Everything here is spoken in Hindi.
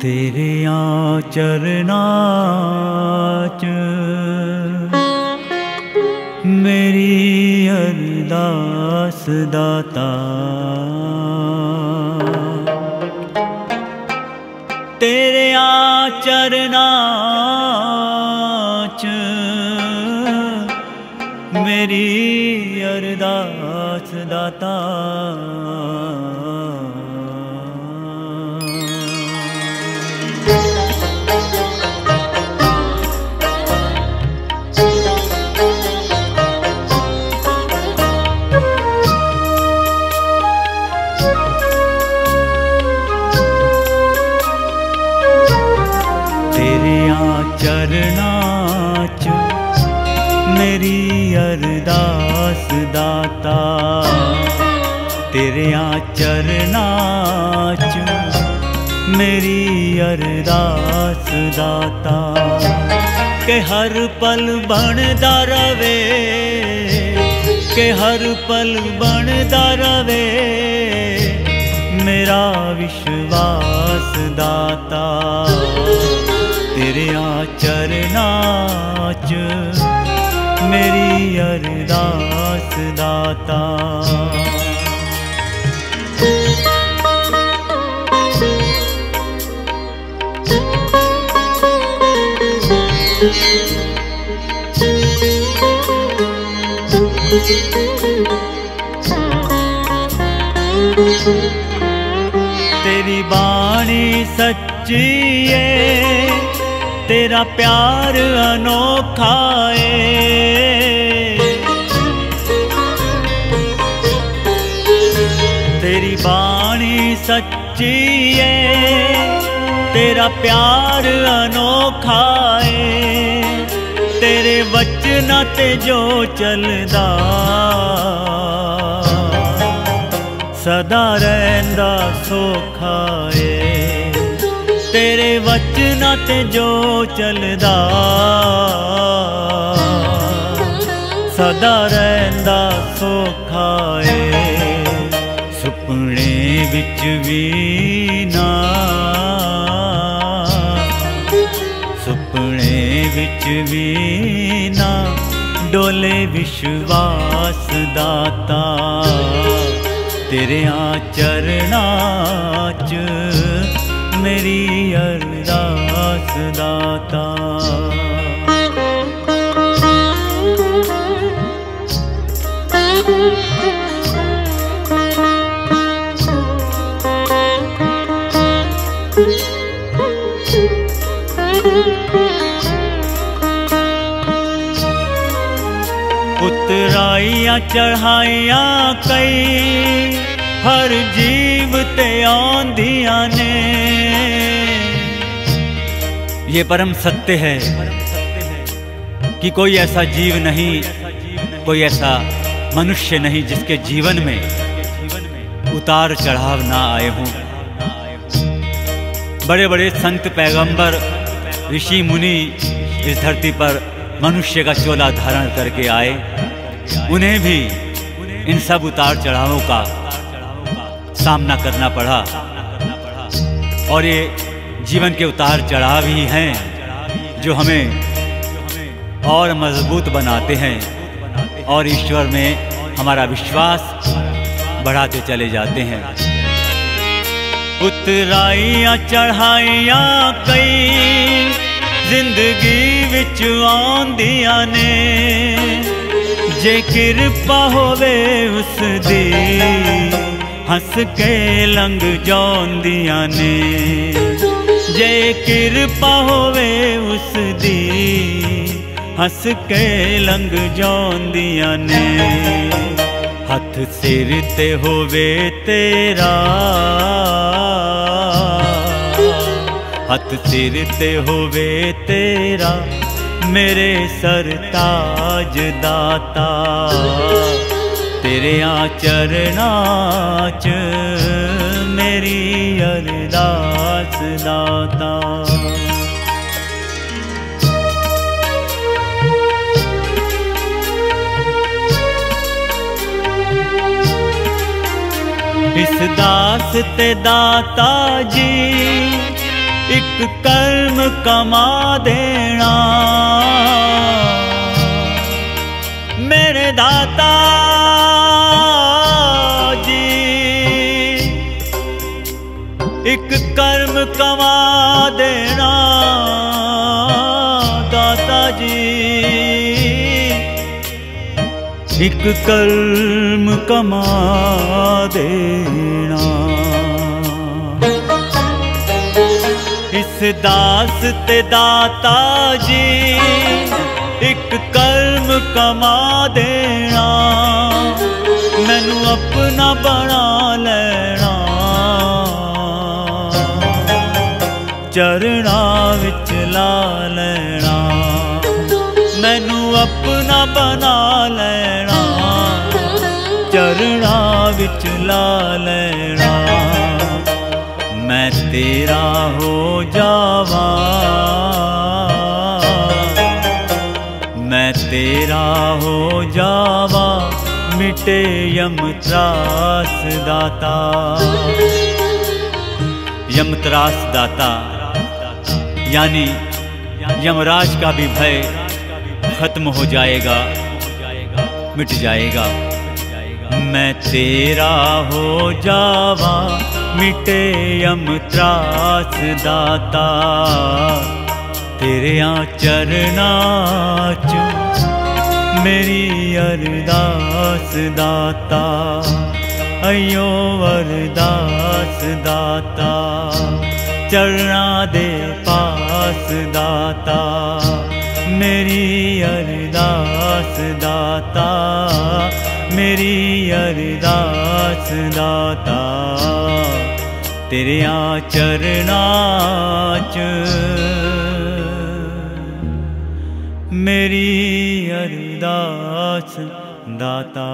ਤੇਰਿਆਂ ਚਰਨਾਂ ਚ ਮੇਰੀ ਅਰਦਾਸ ਦਾਤਾ। ਤੇਰਿਆਂ ਚਰਨਾਂ ਚ ਮੇਰੀ ਅਰਦਾਸ ਦਾਤਾ। शरणा मेरी अरदास दाता। तेरे चरना मेरी अरदास दाता। के हर पल बनदा रवे के हर पल बनदा रवे मेरा विश्वास दाता। तेरे आचरनाच मेरी अरदास दाता। तेरी बाणी सच्ची है ਤੇਰਾ ਪਿਆਰ ਅਨੋਖਾ ਏ। ਤੇਰੀ ਬਾਣੀ ਸੱਚੀ ਏ। ਤੇਰਾ ਪਿਆਰ ਅਨੋਖਾ ਏ। ਤੇਰੇ ਵਚਨਾਂ ਤੇ ਜੋ ਚੱਲਦਾ ਸਦਾ ਰਹਿੰਦਾ ਸੋਖਾ ਏ। ਤੇਰੇ ਵਚਨਾਂ ਤੇ ਜੋ ਚੱਲਦਾ। ਸਦਾ ਰਹਿੰਦਾ ਸੋਖਾ ਏ। ਸੁਪਨੇ ਵਿੱਚ ਵੀ ਨਾ। ਸੁਪਨੇ ਵਿੱਚ ਵੀ ਨਾ। ਡੋਲੇ ਵਿਸ਼ਵਾਸ ਦਾਤਾ। ਤੇਰਿਆਂ ਚਰਨਾਂ ਚ ਮੇਰੀ ਅਰਦਾਸ ਦਾਤਾ। ਉਤਰਾਈਆਂ ਚੜਾਈਆਂ ਕਈ ਹਰ ਜੀਵ ਤੇ ਆਉਂਦੀਆਂ ਨੇ। ये परम सत्य है कि कोई ऐसा जीव नहीं, कोई ऐसा मनुष्य नहीं जिसके जीवन में उतार चढ़ाव ना आए हों। बड़े बड़े संत पैगंबर, ऋषि मुनि इस धरती पर मनुष्य का चोला धारण करके आए। उन्हें भी इन सब उतार चढ़ावों का सामना करना पड़ा। और ये जीवन के उतार चढ़ाव ही हैं, जो हमें और मज़बूत बनाते हैं और ईश्वर में हमारा विश्वास बढ़ाते चले जाते हैं। उतराइया, चढ़ाइया कई, ज़िंदगी विच आंदिया ने, जे किरपा होवे उस दी, हंस के लंघ जांदिया ने। जय कृपा होवे उस दी, हंस के लंग जोंदिया ने। हथ सिर ते होवे तेरा, हथ सिर ते होवे तेरा, मेरे सर ताज दाता। तेरे चरणाच तेरी अरदास दाता इस दास ते दाता जी एक कर्म कमा देना। मेरे दाता ਇੱਕ ਕਰਮ ਕਮਾ ਦੇਣਾ, ਦਾਤਾ ਜੀ। ਇੱਕ ਕਰਮ ਕਮਾ ਦੇਣਾ। ਇਸ ਦਾਸ ਤੇ ਦਾਤਾ ਜੀ, ਇੱਕ ਕਰਮ ਕਮਾ ਦੇਣਾ। ਮੈਨੂੰ ਆਪਣਾ ਬਣਾ ਲੈਣਾ। ਚਰਣਾ ਵਿੱਚ ਲਾ ਲੈਣਾ ਮੈਨੂੰ ਆਪਣਾ ਬਣਾ ਲੈਣਾ ਚਰਣਾ ਵਿੱਚ ਲਾ ਲੈਣਾ ਮੈਂ ਤੇਰਾ ਹੋ ਜਾਵਾਂ ਮੈਂ ਤੇਰਾ ਹੋ ਜਾਵਾਂ ਮਿਟੇ ਯਮ ਤਰਾਸ ਦਾਤਾ यम त्रास दाता यानी यमराज का भी भय खत्म हो जाएगा, मिट जाएगा। मैं तेरा हो जावा, मिटे यम त्रास दाता तेरे चरना च मेरी अरदास दाता अयो अरदास दाता चरना दे ਅਰਦਾਸ ਦਾਤਾ ਮੇਰੀ ਅਰਦਾਸ ਦਾਤਾ ਮੇਰੀ ਅਰਦਾਸ ਦਾਤਾ ਤੇਰਿਆਂ ਚਰਨਾਂ 'ਚ ਮੇਰੀ ਅਰਦਾਸ ਦਾਤਾ